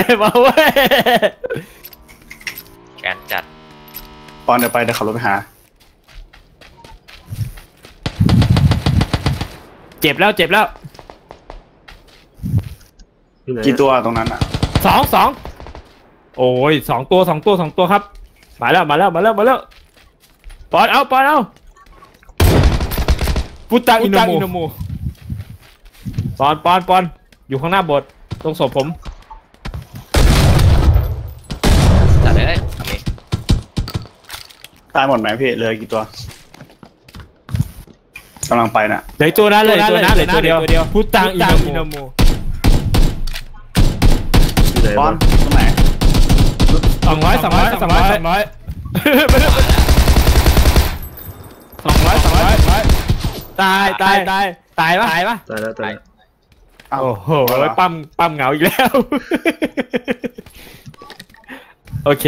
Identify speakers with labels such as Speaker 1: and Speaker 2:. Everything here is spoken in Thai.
Speaker 1: ยมาเว้ย
Speaker 2: แกนจัด
Speaker 3: ปอนเดี๋ยวไปเดี๋ยวขับรถไปหา
Speaker 1: เจ็บแล้วเจ็บแล้ว
Speaker 4: ที่ไหน
Speaker 3: กี่ตัวตรงนั้นอะ
Speaker 1: สองสองโอ้ยสองตัวสองตัวสองตัวครับ มาแล้วมาแล้วมาแล้วมาแล้วปอนเอาปอนเอาพุตังอินโนมูปอนปอนปอนอยู่ข้างหน้าโบสถ์ตรงศพผม
Speaker 3: ตายหมดไหมพี่เหลือกี่ตัวกำลังไปน่ะ
Speaker 1: เหลืออกตัวนั้นเลยตัวนั้นเลยตัวเดียวพุตังอินโนมู
Speaker 4: ที่ไหน
Speaker 3: ปอ
Speaker 4: วะ
Speaker 3: นตรงไหน
Speaker 1: สองร้อยสองร้อยสองร้อยสองร้อยสองร้อยสองร้อยตายตายตายตายปะตายปะ
Speaker 4: ตายแล้วตายแล้ว
Speaker 3: อ้าว
Speaker 1: โอ้โหปั๊มปั๊มเหงาอีกแล้ว โอเค